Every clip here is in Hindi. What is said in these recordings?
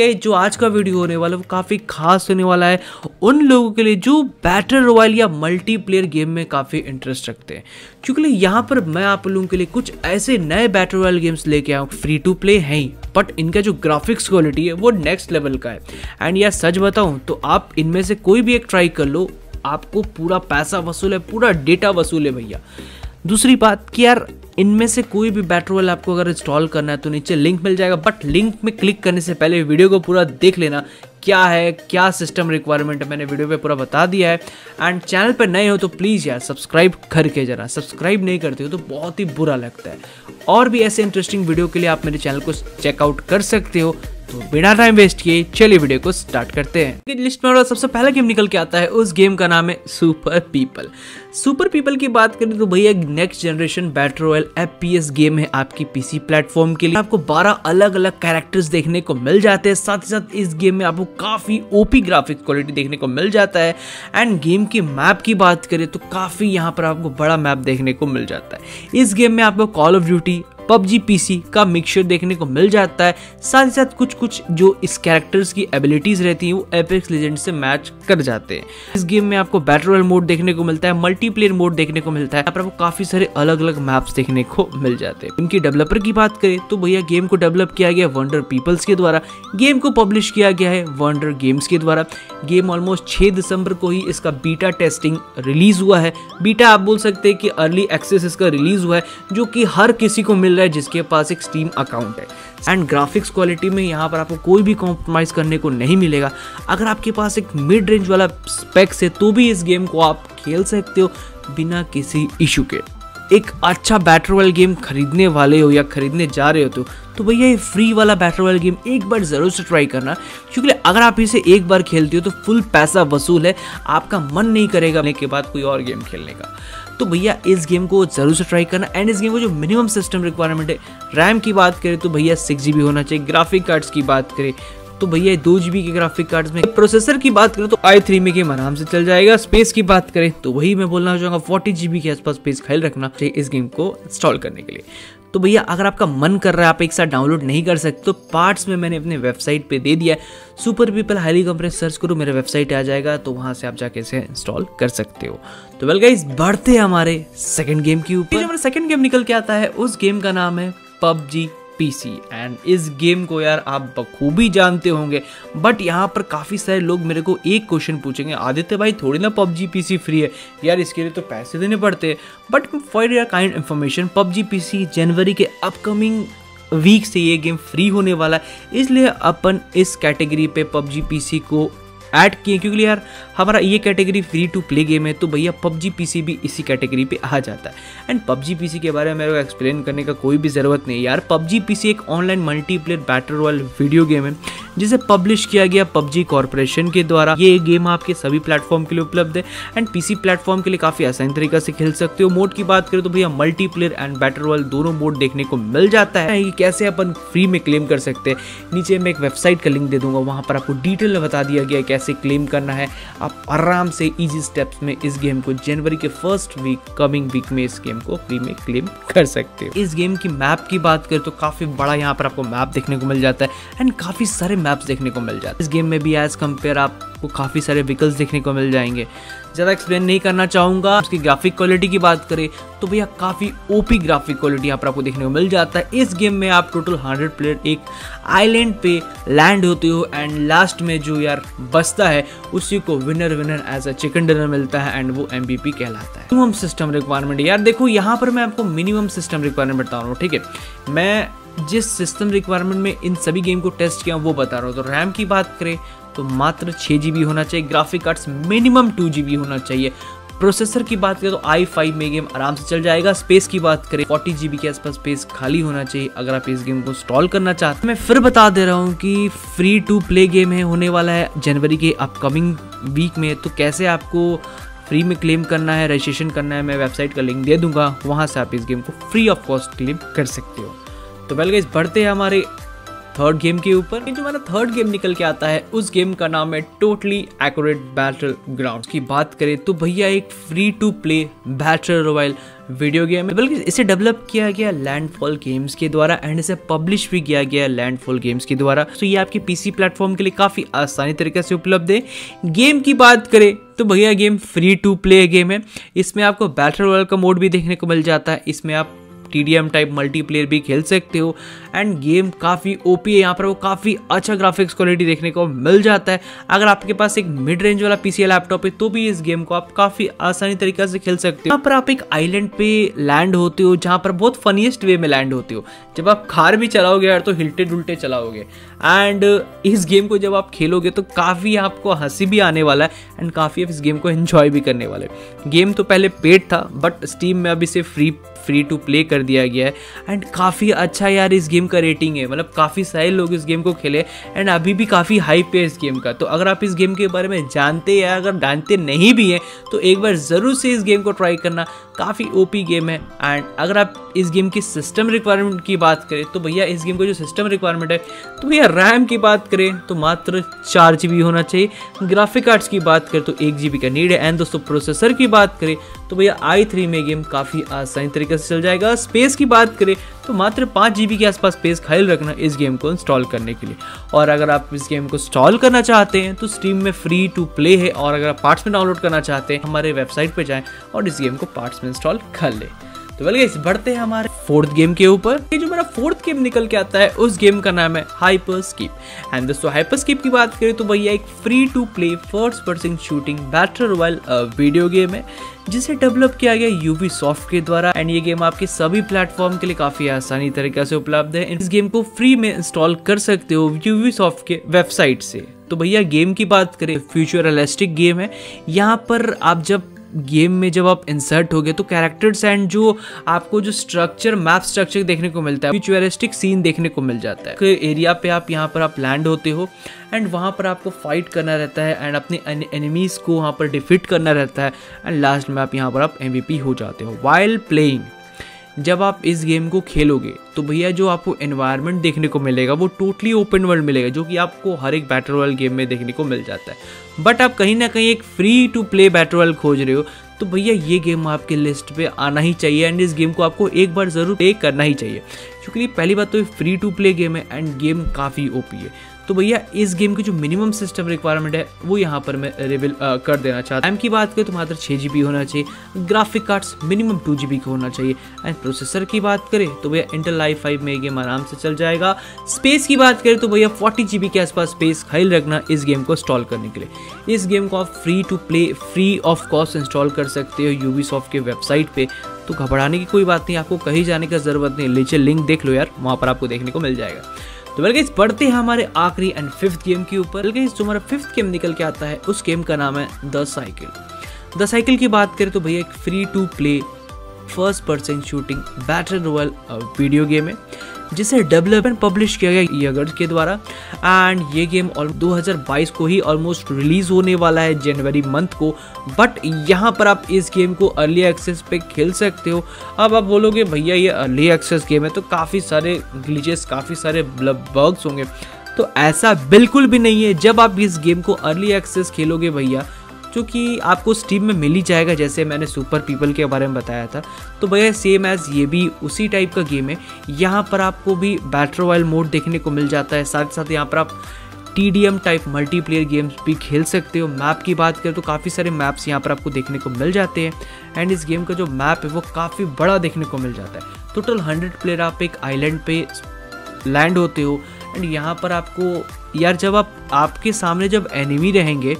जो आज का वीडियो होने वाला है वो काफ़ी खास होने वाला है। उन लोगों के लिए जो बैटल रॉयल या मल्टीप्लेयर गेम में काफ़ी इंटरेस्ट रखते हैं। क्योंकि यहाँ पर मैं आप लोगों के लिए कुछ ऐसे नए बैटल रॉयल गेम्स लेके आया फ्री टू प्ले हैं ही बट इनका जो ग्राफिक्स क्वालिटी है, वो नेक्स्ट लेवल का है। एंड यार, सच बताऊँ तो आप इनमें से कोई भी एक ट्राई कर लो, आपको पूरा पैसा वसूल है, पूरा डेटा वसूल है भैया। दूसरी बात कि यार, इनमें से कोई भी बैटर रोयल आपको अगर इंस्टॉल करना है तो नीचे लिंक मिल जाएगा बट लिंक में क्लिक करने से पहले वीडियो को पूरा देख लेना क्या है, क्या सिस्टम रिक्वायरमेंट है, मैंने वीडियो पे पूरा बता दिया है। एंड चैनल पर नए हो तो प्लीज़ यार सब्सक्राइब करके जरा सब्सक्राइब नहीं करते हो तो बहुत ही बुरा लगता है। और भी ऐसे इंटरेस्टिंग वीडियो के लिए आप मेरे चैनल को चेकआउट कर सकते हो। तो बिना टाइम वेस्ट किए चलिए वीडियो को स्टार्ट करते हैं। लिस्ट में सबसे पहला गेम निकल के आता है, उस गेम का नाम है सुपर पीपल सुपर पीपल की बात करें तो भैया next generation battle royale F game है आपकी पीसी प्लेटफॉर्म के लिए। आपको 12 अलग अलग कैरेक्टर्स देखने को मिल जाते हैं, साथ ही साथ इस गेम में आपको काफ़ी ओपी ग्राफिक क्वालिटी देखने को मिल जाता है। एंड गेम की मैप की बात करें तो काफ़ी यहाँ पर आपको बड़ा मैप देखने को मिल जाता है। इस गेम में आपको Call of Duty PUBG PC का मिक्सचर देखने को मिल जाता है। साथ ही साथ कुछ कुछ जो इस कैरेक्टर्स की एबिलिटीज रहती हैं, वो एपेक्स लेजेंड से मैच कर जाते हैं। इस गेम में आपको बैटल रॉयल मोड देखने को मिलता है मल्टीप्लेयर मोड देखने को मिलता है। यहाँ पर आपको काफ़ी सारे अलग अलग मैप्स देखने को मिल जाते हैं। इनकी डेवलपर की बात करें तो भैया गेम को डेवलप किया गया वंडर पीपल्स के द्वारा। गेम को पब्लिश किया गया है वंडर गेम्स के द्वारा। गेम ऑलमोस्ट छह दिसंबर को ही इसका बीटा टेस्टिंग रिलीज़ हुआ है। बीटा आप बोल सकते हैं कि अर्ली एक्सेस इसका रिलीज़ हुआ है, जो कि हर किसी को मिल है, जिसके पास एक स्टीम अकाउंट है। एंड ग्राफिक्स क्वालिटी में यहाँ पर आपको कोई भी कॉम्प्रोमाइज़ करने को नहीं मिलेगा। अगर आपके पास एक मिड रेंज वाला स्पेक्स है तो भी इस गेम को आप खेल सकते हो बिना किसी इशू के। एक अच्छा बैटर वाला गेम खरीदने वाले हो या खरीदने जा रहे हो तो तो भैया ये फ्री वाला बैटर वाला गेम एक बार ज़रूर से ट्राई करना। क्योंकि अगर आप इसे एक बार खेलते हो तो फुल पैसा वसूल है, आपका मन नहीं करेगा के बाद कोई और गेम खेलने का। तो भैया, इस गेम को ज़रूर से ट्राई करना एंड इस गेम को जो मिनिमम सिस्टम रिक्वायरमेंट है रैम की बात करें तो भैया सिक्स होना चाहिए ग्राफिक कार्ड्स की बात करें तो भैया, दो जी के ग्राफिक कार्ड्स में प्रोसेसर की बात करें तो आई थ्री में गेम आराम से चल जाएगा। स्पेस की बात करें तो वही मैं बोलना चाहूँगा फोर्टी जीबी के आसपास स्पेस ख्याल रखना चाहिए इस गेम को इंस्टॉल करने के लिए। तो भैया, अगर आपका मन कर रहा है आप एक साथ डाउनलोड नहीं कर सकते तो पार्ट्स में मैंने अपने वेबसाइट पे दे दिया है। Super people highly compress search करो, मेरे वेबसाइट आ जाएगा तो वहाँ से आप जाके इसे इंस्टॉल कर सकते हो। तो वेल गाइस बढ़ते हैं हमारे सेकंड गेम के ऊपर। जो हमारा सेकंड गेम निकल के आता है, उस गेम का नाम है पबजी पीसी एंड इस गेम को यार आप बखूबी जानते होंगे। बट यहाँ पर काफ़ी सारे लोग मेरे को एक क्वेश्चन पूछेंगे। आदित्य भाई, थोड़ी ना पबजी पीसी फ्री है। यार इसके लिए तो पैसे देने पड़ते हैं। But for your kind information PUBG PC जनवरी के अपकमिंग वीक से ये गेम फ्री होने वाला है। इसलिए अपन इस कैटेगरी पे पबजी पीसी को ऐड किए, क्योंकि यार हमारा ये category free to play game है तो भैया पबजी पीसी भी इसी कैटेगरी पे आ जाता है। एंड पबजी पीसी के बारे में मेरे को एक्सप्लेन करने का कोई भी ज़रूरत नहीं यार, पबजी पीसी एक online multiplayer battle royale video game है। जिसे पब्लिश किया गया पबजी कॉरपोरेशन के द्वारा। ये गेम आपके सभी प्लेटफॉर्म के लिए उपलब्ध है। एंड पीसी प्लेटफॉर्म के लिए काफ़ी आसान तरीका से खेल सकते हो। मोड की बात करें तो भैया मल्टीप्लेयर एंड बैटर रॉयल दोनों मोड देखने को मिल जाता है। ये कैसे अपन फ्री में क्लेम कर सकते हैं? नीचे मैं एक वेबसाइट का लिंक दे दूँगा। वहाँ पर आपको डिटेल में बता दिया गया कैसे क्लेम करना है। आप आराम से इजी स्टेप्स में इस गेम को जनवरी के फ़र्स्ट वीक कमिंग वीक में इस गेम को फ्री में क्लेम कर सकते हो। इस गेम की मैप की बात करें तो काफ़ी बड़ा यहाँ पर आपको मैप देखने को मिल जाता है। एंड काफ़ी सारे मैप्स देखने को मिल जाते हैं। इस गेम में भी एज कंपेयर आपको काफ़ी सारे व्हीकल्स देखने को मिल जाएँगे। ज़्यादा एक्सप्लेन नहीं करना चाहूँगा, उसकी ग्राफिक क्वालिटी की बात करें तो भैया काफ़ी ओपी ग्राफिक क्वालिटी यहाँ पर आपको देखने को मिल जाता है। इस गेम में आप टोटल हंड्रेड प्लेयर एक आइलैंड पे लैंड होते हो एंड लास्ट में जो यार बचता है, उसी को winner winner as a chicken dinner मिलता है एंड वो एम कहलाता है। मिनिमम सिस्टम रिक्वायरमेंट यार देखो यहाँ पर मैं आपको मिनिमम सिस्टम रिक्वायरमेंट बता रहा हूँ ठीक है? मैं जिस सिस्टम रिक्वायरमेंट में इन सभी गेम को टेस्ट किया वो बता रहा हूँ। तो रैम की बात करें तो मात्र छः जी होना चाहिए। Graphic cards minimum two G होना चाहिए। प्रोसेसर की बात करें तो आई फाइव में गेम आराम से चल जाएगा। स्पेस की बात करें फोर्टी जीबी के आसपास स्पेस खाली होना चाहिए। अगर आप इस गेम को इंस्टॉल करना चाहते हैं, मैं फिर बता दे रहा हूँ कि फ्री टू प्ले गेम है, होने वाला है जनवरी के अपकमिंग वीक में। तो कैसे आपको फ्री में क्लेम करना है रजिस्ट्रेशन करना है, मैं वेबसाइट का लिंक दे दूँगा। वहाँ से आप इस गेम को फ्री ऑफ़ कॉस्ट क्लेम कर सकते हो। तो वेल गाइस बढ़ते हैं हमारे थर्ड गेम के ऊपर। जो हमारा थर्ड गेम निकल के आता है, उस गेम का नाम है टोटली एक्यूरेट बैटल ग्राउंड की बात करें तो भैया एक free to play battle royale video game है। बल्कि इसे डेवलप किया गया लैंडफॉल गेम्स के द्वारा एंड इसे पब्लिश भी किया गया लैंडफॉल गेम्स के द्वारा। तो ये आपके पीसी प्लेटफॉर्म के लिए काफ़ी आसानी तरीके से उपलब्ध है। गेम की बात करें तो भैया game free to play game है। इसमें आपको बैटल रॉयल का मोड भी देखने को मिल जाता है। इसमें आप TDM टाइप मल्टीप्लेयर भी खेल सकते हो। एंड गेम काफ़ी ओपी है, यहाँ पर वो काफ़ी अच्छा ग्राफिक्स क्वालिटी देखने को मिल जाता है। अगर आपके पास एक मिड रेंज वाला पीसी लैपटॉप है तो भी इस गेम को आप काफ़ी आसानी तरीके से खेल सकते हो। यहाँ पर आप एक आइलैंड पे लैंड होते हो, जहाँ पर बहुत फनीस्ट वे में लैंड होते हो। जब आप खार भी चलाओगे यार तो हिलटे डुलटे चलाओगे। एंड इस गेम को जब आप खेलोगे तो काफ़ी आपको हँसी भी आने वाला है एंड काफ़ी आप इस गेम को एंजॉय भी करने वाले गेम तो पहले पेड था बट स्टीम में अब इसे फ्री फ्री टू प्ले कर दिया गया है। एंड काफ़ी अच्छा यार इस गेम का रेटिंग है। मतलब काफ़ी सारे लोग इस गेम को खेले। एंड अभी भी काफ़ी हाई पे इस गेम का। तो अगर आप इस गेम के बारे में जानते या अगर जानते नहीं भी हैं तो एक बार ज़रूर से इस गेम को ट्राई करना। काफ़ी ओपी गेम है एंड अगर आप इस गेम की सिस्टम रिक्वायरमेंट की बात करें तो भैया इस गेम का जो सिस्टम रिक्वायरमेंट है तो भैया रैम की बात करें तो मात्र चार जी होना चाहिए। ग्राफिक कार्ड्स की बात करें तो एक जी का नीड है एंड दोस्तों प्रोसेसर की बात करें तो भैया आई थ्री में गेम काफ़ी आसानी तरीके से चल जाएगा। स्पेस की बात करें तो मात्र पाँच जी के आसपास स्पेस खायल रखना इस गेम को इंस्टॉल करने के लिए। और अगर आप इस गेम को इंस्टॉल करना चाहते हैं तो स्टीम में फ्री टू प्ले है, और अगर आप पार्ट्स में डाउनलोड करना चाहते हैं, हमारे वेबसाइट पर जाएँ और इस गेम को पार्ट्स में इंस्टॉल कर ले। तो वेल गाइस बढ़ते हैं हमारे फोर्थ गेम के ऊपर। ये जो मेरा फोर्थ गेम निकल के आता है, उस गेम का नाम है हाइपर स्कीप एंड दोस्तों हाइपर स्कीप की बात करें तो भैया एक free to play first person shooting battle royale video game है, जिसे डेवलप किया गया यूवी सॉफ्ट के द्वारा। एंड ये गेम आपके सभी प्लेटफॉर्म के लिए काफ़ी आसानी तरीके से उपलब्ध है। इस गेम को फ्री में इंस्टॉल कर सकते हो यूवी सॉफ्ट के वेबसाइट से। तो भैया गेम की बात करें फ्यूचर गेम है। यहाँ पर आप जब गेम में जब आप इंसर्ट हो गए तो कैरेक्टर्स एंड जो आपको जो स्ट्रक्चर मैप स्ट्रक्चर देखने को मिलता है फ्यूचरिस्टिक सीन देखने को मिल जाता है। एरिया पे आप, यहाँ पर आप लैंड होते हो एंड वहाँ पर आपको फाइट करना रहता है एंड अपने एनिमीज को वहाँ पर डिफीट करना रहता है एंड लास्ट में आप, यहाँ पर आप एम हो जाते हो वाइल्ड प्लेइंग जब आप इस गेम को खेलोगे तो भैया जो आपको एनवायरनमेंट देखने को मिलेगा, वो टोटली ओपन वर्ल्ड मिलेगा, जो कि आपको हर एक बैटल वर्ल्ड गेम में देखने को मिल जाता है। बट आप कहीं ना कहीं एक free to play battle world खोज रहे हो तो भैया ये गेम आपके लिस्ट पे आना ही चाहिए एंड इस गेम को आपको एक बार ज़रूर प्ले करना ही चाहिए। क्योंकि पहली बात तो फ्री टू प्ले गेम है एंड गेम काफ़ी ओपी है। तो भैया, इस गेम की जो मिनिमम सिस्टम रिक्वायरमेंट है, वो यहाँ पर मैं रिविल कर देना चाहता हूँ। की बात करें तो मात्र छः जी होना चाहिए graphic cards minimum two G का होना चाहिए। एंड प्रोसेसर की बात करें तो भैया इंटर लाइफ फाइव में गेम आराम से चल जाएगा। स्पेस की बात करें तो भैया फोर्टी जी के आसपास स्पेस खाइल रखना इस गेम को इंस्टॉल करने के लिए। इस गेम को आप free to play free of cost install कर सकते हो यूवी के वेबसाइट पे। तो घबराने की कोई बात नहीं, आपको कहीं जाने की ज़रूरत नहीं। नीचे लिंक देख लो यार, वहाँ पर आपको देखने को मिल जाएगा। तो बल्कि बढ़ते हैं हमारे आखिरी एंड फिफ्थ गेम के ऊपर। बल्कि जो हमारा फिफ्थ गेम निकल के आता है। उस गेम का नाम है द साइकिल द साइकिल की बात करें तो भैया, एक free to play first person shooting battle royale video game है। जिसे डेवलप एंड पब्लिश किया गया ईगर्स के द्वारा। एंड ये गेम 2022 को ही ऑलमोस्ट रिलीज़ होने वाला है जनवरी मंथ को। बट यहाँ पर आप इस गेम को अर्ली एक्सेस पे खेल सकते हो। अब आप बोलोगे, भैया, ये अर्ली एक्सेस गेम है। तो काफ़ी सारे ग्लिचेस काफ़ी सारे बग्स होंगे। तो ऐसा बिल्कुल भी नहीं है। जब आप इस गेम को अर्ली एक्सेस खेलोगे, भैया जो कि आपको स्टीम में मिल ही जाएगा, जैसे मैंने सुपर पीपल के बारे में बताया था। तो भैया सेम एज ये भी उसी टाइप का गेम है। यहाँ पर आपको भी बैटर रॉयल मोड देखने को मिल जाता है। साथ साथ यहाँ पर आप T D M type multiplayer games भी खेल सकते हो। मैप की बात करें तो काफ़ी सारे मैप्स यहाँ पर आपको देखने को मिल जाते हैं। एंड इस गेम का जो मैप है, वो काफ़ी बड़ा देखने को मिल जाता है। टोटल हंड्रेड प्लेयर आप एक आइलैंड पे लैंड होते हो। एंड यहाँ पर आपको, यार जब आप, आपके सामने जब एनिमी रहेंगे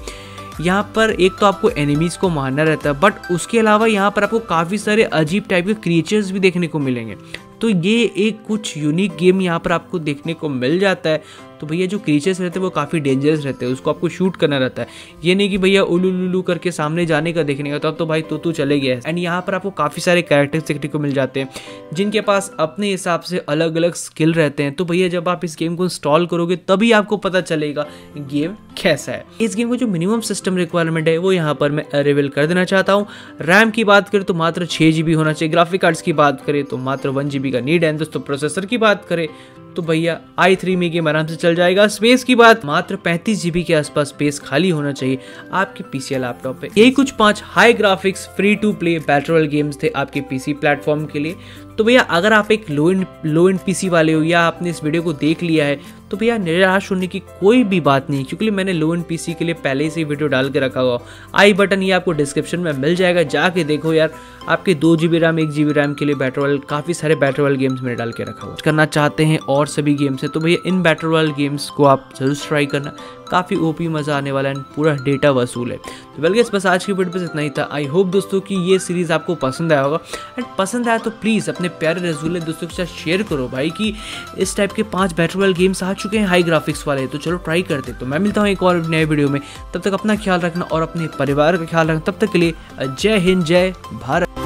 यहाँ पर एक तो आपको एनिमीज को मारना रहता है बट उसके अलावा यहाँ पर आपको काफ़ी सारे अजीब टाइप के क्रिएचर्स भी देखने को मिलेंगे। तो ये एक कुछ यूनिक गेम यहाँ पर आपको देखने को मिल जाता है तो भैया जो क्रीचर्स रहते हैं, वो काफ़ी डेंजरस रहते हैं, उसको आपको शूट करना रहता है। ये नहीं कि भैया उलू लुलू करके सामने जाने का देखने का तो अब तो भाई तो तू चले गया है। एंड यहाँ पर आपको काफ़ी सारे कैरेक्टर्स देखने को मिल जाते हैं, जिनके पास अपने हिसाब से अलग अलग स्किल रहते हैं। तो भैया जब आप इस गेम को इंस्टॉल करोगे, तभी आपको पता चलेगा गेम कैसा है। इस गेम को जो मिनिमम सिस्टम रिक्वायरमेंट है, वो यहाँ पर मैं रिविल कर देना चाहता हूँ। रैम की बात करें तो मात्र छः जी होना चाहिए। ग्राफिक कार्ड्स की बात करें तो मात्र वन जी का। नीड है, दोस्तों प्रोसेसर की बात करें तो भैया आई थ्री में गेम आराम से चल जाएगा। स्पेस की बात, मात्र पैंतीस जीबी के आसपास स्पेस खाली होना चाहिए आपके पीसी लैपटॉप पे। यही कुछ पाँच high graphics free to play battle royale games थे आपके पीसी प्लेटफॉर्म के लिए। तो भैया, अगर आप एक low end low end PC वाले हो या आपने इस वीडियो को देख लिया है तो भैया, निराश होने की कोई भी बात नहीं, क्योंकि मैंने लो एंड पीसी के लिए पहले से वीडियो डाल के रखा हुआ आई बटन ये आपको डिस्क्रिप्शन में मिल जाएगा, जाके देखो यार, आपके दो जी बी रैम एक जी बी रैम के लिए बैटर वाल, काफ़ी सारे बैटर वाल गेम्स मैंने डाल के रखा हुआ करना चाहते हैं और सभी गेम्स है तो भैया, इन बैटर वाल गेम्स को आप ज़रूर ट्राई करना। काफ़ी ओपी मज़ा आने वाला है पूरा डेटा वसूल है। तो बल्कि बस आज की वीडियो बस इतना ही था। आई होप दोस्तों कि ये सीरीज़ आपको पसंद आया होगा। एंड पसंद आया तो प्लीज़ अपने प्यारे रसूल दोस्तों के साथ शेयर करो भाई कि इस टाइप के पाँच बैटर वाल गेम्स आ चुके हैं हाई ग्राफिक्स वाले। तो चलो ट्राई करते तो मैं मिलता हूँ एक और नए वीडियो में। तब तक अपना ख्याल रखना और अपने परिवार का ख्याल रखना। तब तक के लिए जय हिंद, जय भारत।